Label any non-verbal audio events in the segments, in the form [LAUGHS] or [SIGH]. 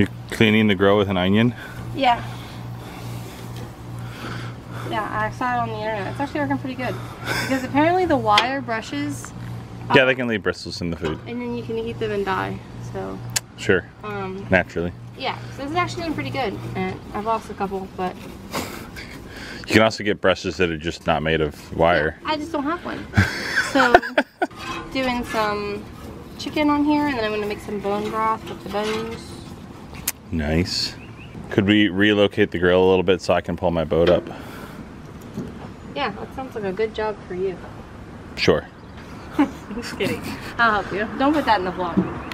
You're cleaning the grill with an onion? Yeah. Yeah, I saw it on the internet. It's actually working pretty good. Because apparently the wire brushes, Yeah, they can leave bristles in the food. and then you can eat them and die. So, Sure, um, naturally. yeah. So this is actually doing pretty good. And I've lost a couple, but You can also get brushes that are just not made of wire. I just don't have one. So, [LAUGHS] doing some chicken on here, and then I'm going to make some bone broth with the bones. Nice. Could we relocate the grill a little bit so I can pull my boat up? Yeah, that sounds like a good job for you. Sure. [LAUGHS] Just kidding. I'll help you. Don't put that in the vlog.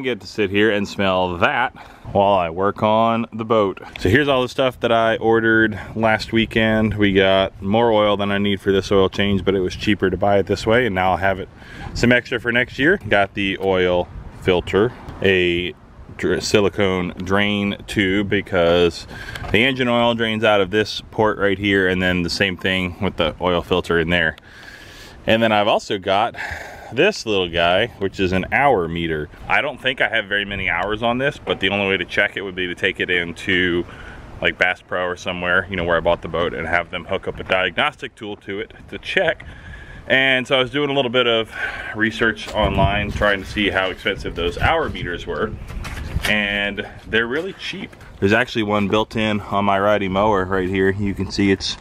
I get to sit here and smell that while I work on the boat. So here's all the stuff that I ordered last weekend. We got more oil than I need for this oil change, but it was cheaper to buy it this way. And now I'll have it some extra for next year. Got the oil filter, a silicone drain tube because the engine oil drains out of this port right here and then the same thing with the oil filter in there. And then I've also got this little guy, which is an hour meter. I don't think I have very many hours on this, but the only way to check it would be to take it into like Bass Pro or somewhere, you know, where I bought the boat and have them hook up a diagnostic tool to it to check. And so I was doing a little bit of research online, trying to see how expensive those hour meters were. And they're really cheap. There's actually one built in on my riding mower right here. You can see it's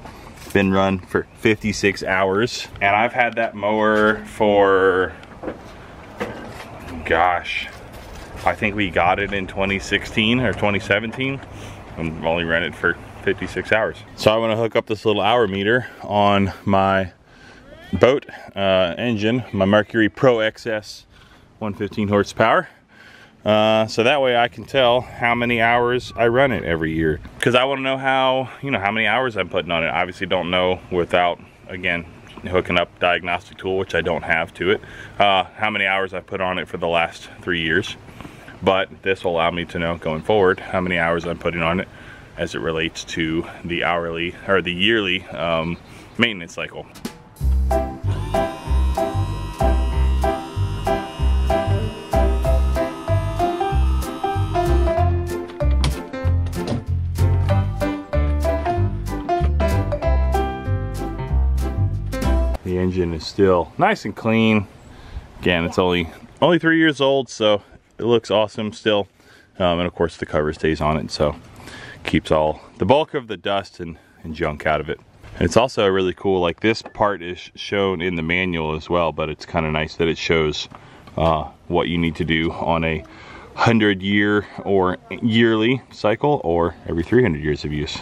been run for 56 hours. And I've had that mower for gosh I think we got it in 2016 or 2017 and only ran it for 56 hours. So I want to hook up this little hour meter on my boat uh, engine my Mercury Pro XS 115 horsepower uh, so that way I can tell how many hours I run it every year. Because I want to know how, you know, how many hours I'm putting on it. Obviously don't know without, again, hooking up diagnostic tool, which I don't have to it, uh, how many hours I put on it for the last three years. But this will allow me to know going forward how many hours I'm putting on it as it relates to the hourly or the yearly um, maintenance cycle. Engine is still nice and clean. Again, it's only only three years old, so it looks awesome still. Um, and of course the cover stays on it, so keeps all the bulk of the dust and, and junk out of it. And it's also really cool, like this part is shown in the manual as well, but it's kind of nice that it shows uh, what you need to do on a 100 year or yearly cycle or every 300 years of use.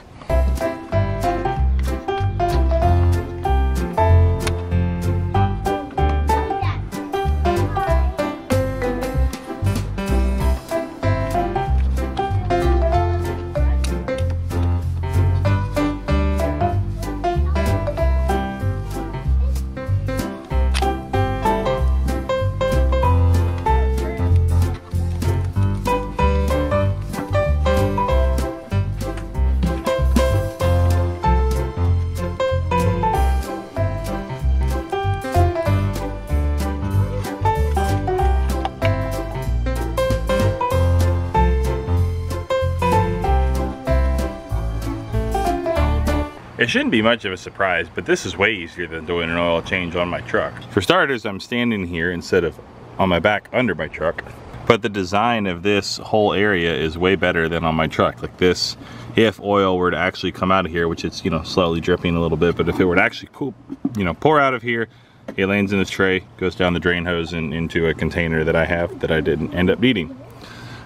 Shouldn't be much of a surprise, but this is way easier than doing an oil change on my truck. For starters, I'm standing here instead of on my back under my truck. But the design of this whole area is way better than on my truck. Like this, if oil were to actually come out of here, which it's, you know, slowly dripping a little bit, but if it were to actually cool, you know, pour out of here, it lands in this tray, goes down the drain hose and into a container that I have that I didn't end up needing.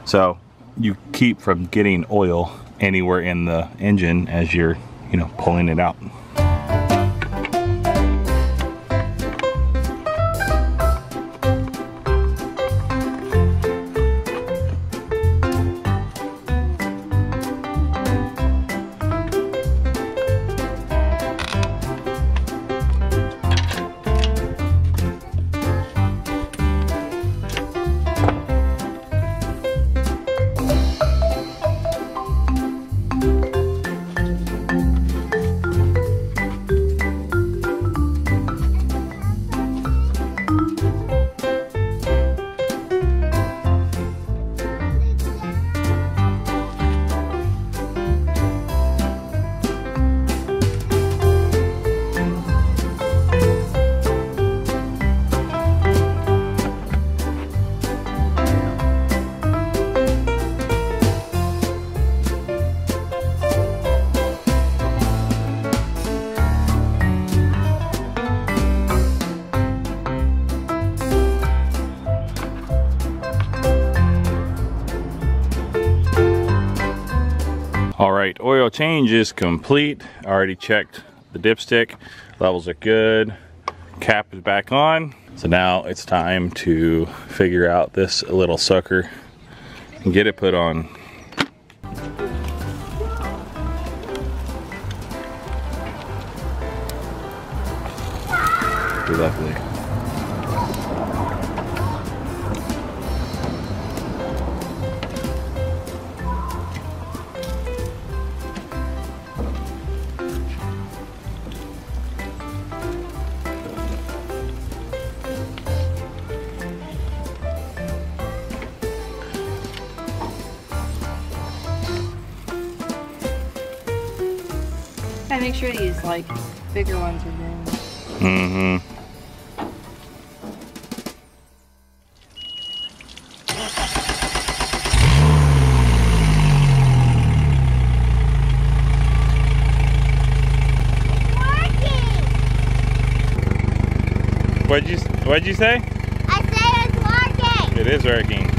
So you keep from getting oil anywhere in the engine as you're, you know, pulling it out. Right, oil change is complete. I already checked the dipstick. Levels are good. Cap is back on. So now it's time to figure out this little sucker and get it put on. Pretty I make sure these like bigger ones are green. Mm-hmm. What'd you What'd you say? I said it's working. It is working.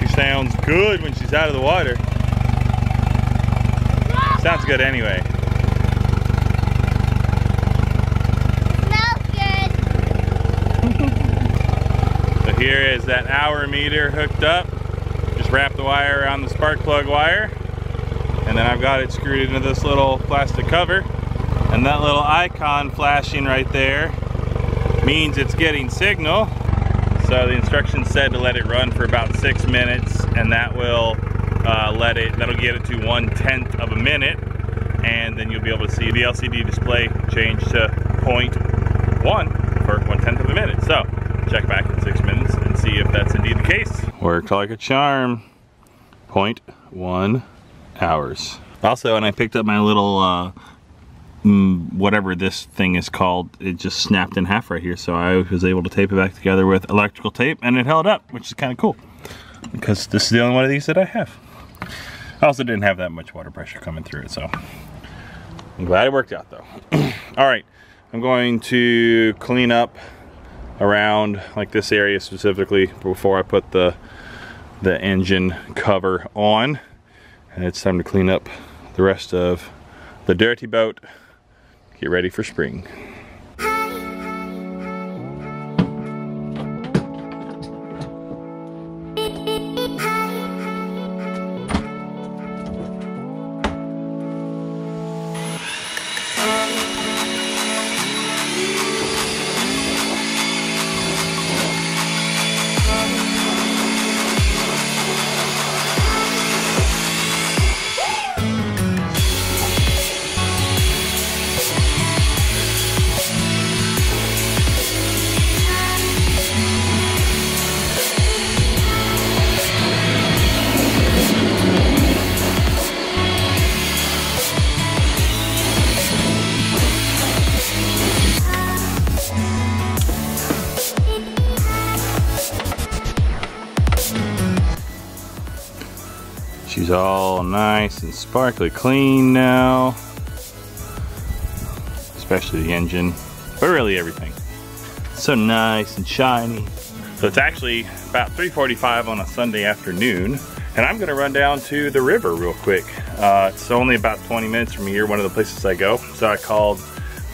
She sounds good when she's out of the water. Sounds good anyway. Smells good. [LAUGHS] So here is that hour meter hooked up. Just wrap the wire around the spark plug wire. And then I've got it screwed into this little plastic cover. And that little icon flashing right there means it's getting signal. So the instructions said to let it run for about six minutes and that will uh, let it, that'll get it to one tenth of a minute. And then you'll be able to see the LCD display change to point one for one tenth of a minute. So check back in six minutes and see if that's indeed the case. Worked like a charm. Point one hours. Also, when I picked up my little, uh, whatever this thing is called, it just snapped in half right here. So I was able to tape it back together with electrical tape and it held up, which is kind of cool. Because this is the only one of these that I have. I also didn't have that much water pressure coming through it, so I'm glad it worked out though. [CLEARS THROAT] All right, I'm going to clean up around like this area specifically before I put the the engine cover on. And it's time to clean up the rest of the dirty boat. Get ready for spring. She's all nice and sparkly clean now. Especially the engine, but really everything. So nice and shiny. So it's actually about 3.45 on a Sunday afternoon, and I'm gonna run down to the river real quick. Uh, it's only about 20 minutes from here, one of the places I go. So I called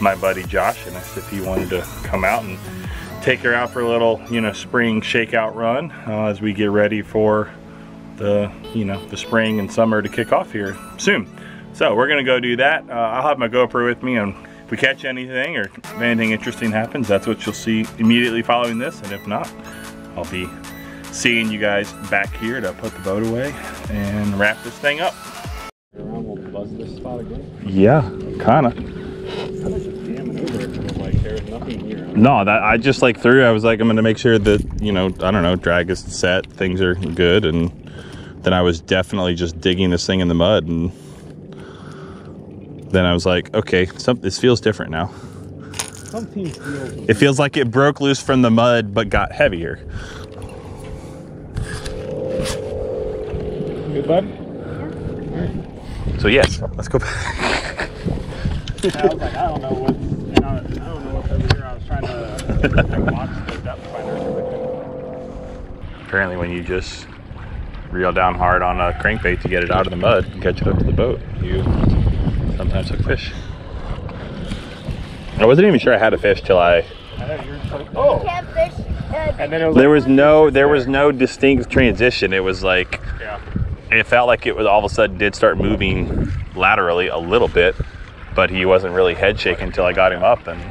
my buddy Josh and asked if he wanted to come out and take her out for a little, you know, spring shakeout run uh, as we get ready for the, you know, the spring and summer to kick off here soon. So we're gonna go do that. Uh, I'll have my GoPro with me and if we catch anything or if anything interesting happens, that's what you'll see immediately following this. And if not, I'll be seeing you guys back here to put the boat away and wrap this thing up. Yeah, kinda. No, that I just like threw. I was like, I'm gonna make sure that you know, I don't know, drag is set, things are good, and then I was definitely just digging this thing in the mud, and then I was like, okay, some this feels different now. Some teams feel It feels like it broke loose from the mud, but got heavier. good, bud. So yes, let's go back. I was like, I don't know what's, you know, I don't know what's over here. I was trying to like, watch the depth finders. but I couldn't. Apparently, when you just reel down hard on a crankbait to get it out of the mud and catch it up to the boat, you sometimes hook fish. I wasn't even sure I had a fish till I. I thought you were like, oh, and then was There was no, there was no distinct transition. It was like yeah. it felt like it was all of a sudden did start moving laterally a little bit, but he wasn't really head shaking until I got him up and.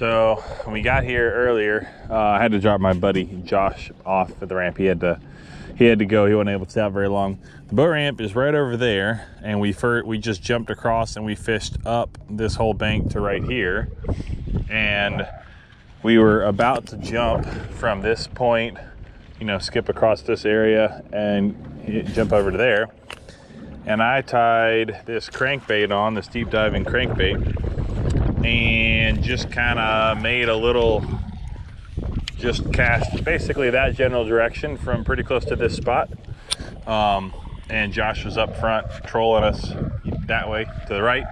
So when we got here earlier, uh, I had to drop my buddy Josh off at the ramp. He had to, he had to go. He wasn't able to stay out very long. The boat ramp is right over there, and we fir- we just jumped across and we fished up this whole bank to right here, and we were about to jump from this point, you know, skip across this area and jump over to there. And I tied this crankbait on, this deep diving crankbait, and just kind of made a little, just cast basically that general direction from pretty close to this spot. Um, and Josh was up front trolling us that way to the right.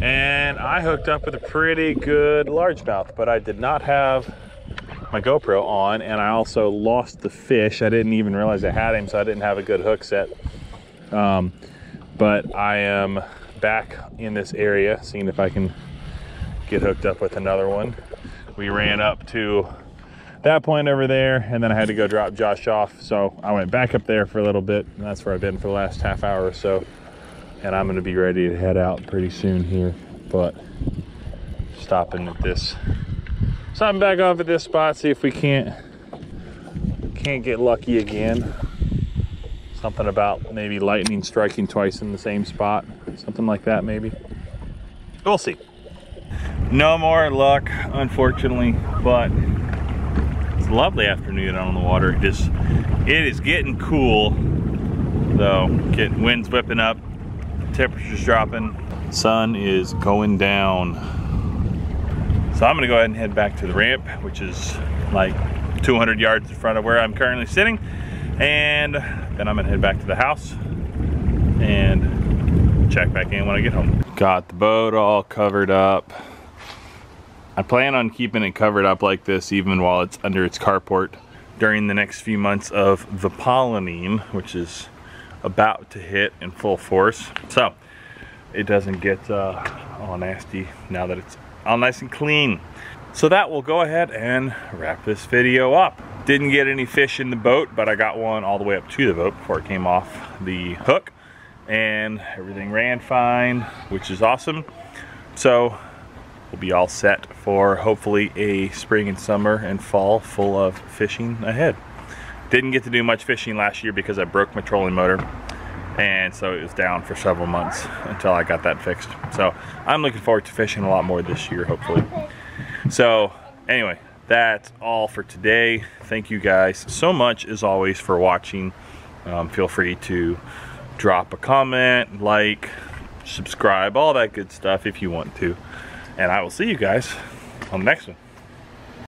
And I hooked up with a pretty good largemouth, but I did not have my GoPro on, and I also lost the fish. I didn't even realize I had him, so I didn't have a good hook set. Um, but I am back in this area, seeing if I can get hooked up with another one. We ran up to that point over there, and then I had to go drop Josh off. So I went back up there for a little bit, and that's where I've been for the last half hour or so. And I'm gonna be ready to head out pretty soon here, but stopping at this, stopping back off at this spot, see if we can't can't get lucky again. Something about maybe lightning striking twice in the same spot, something like that maybe. We'll see. No more luck, unfortunately, but it's a lovely afternoon out on the water. It is, it is getting cool, though. Get winds whipping up, temperatures dropping, sun is going down. So I'm gonna go ahead and head back to the ramp, which is like 200 yards in front of where I'm currently sitting, and then I'm gonna head back to the house and check back in when I get home. Got the boat all covered up. I plan on keeping it covered up like this even while it's under its carport during the next few months of the pollinine, which is about to hit in full force. So it doesn't get uh, all nasty now that it's all nice and clean. So that will go ahead and wrap this video up. Didn't get any fish in the boat, but I got one all the way up to the boat before it came off the hook. And everything ran fine, which is awesome. So we'll be all set for hopefully a spring and summer and fall full of fishing ahead. Didn't get to do much fishing last year because I broke my trolling motor and so it was down for several months until I got that fixed. So I'm looking forward to fishing a lot more this year hopefully. So anyway, that's all for today. Thank you guys so much as always for watching. Um, feel free to drop a comment, like, subscribe, all that good stuff if you want to. And I will see you guys on the next one.